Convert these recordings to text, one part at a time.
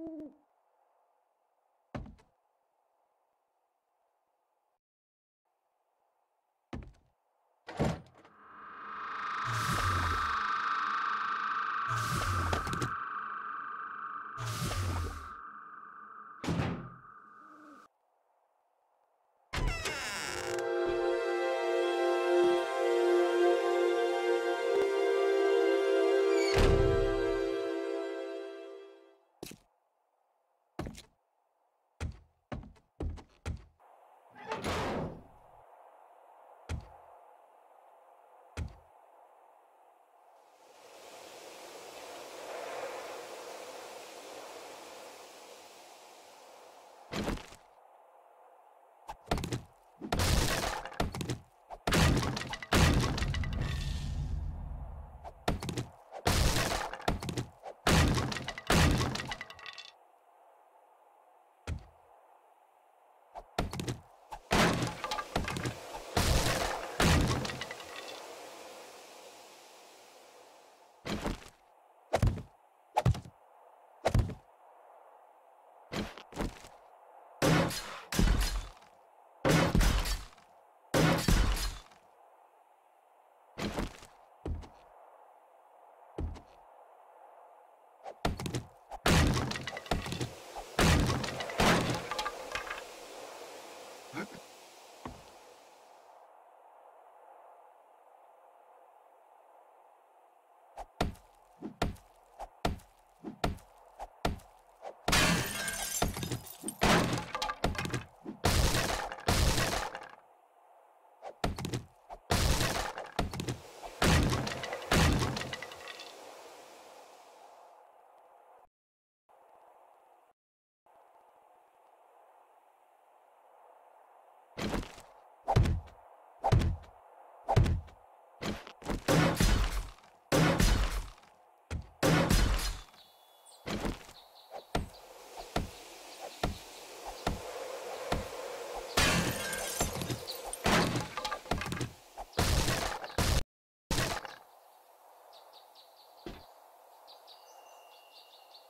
Ooh.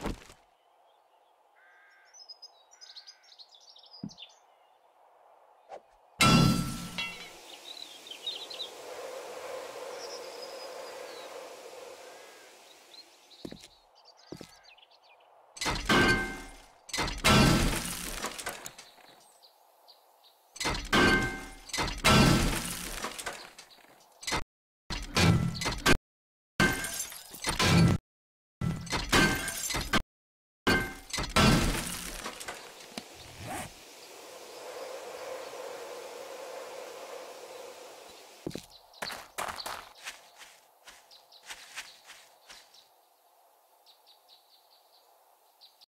Thank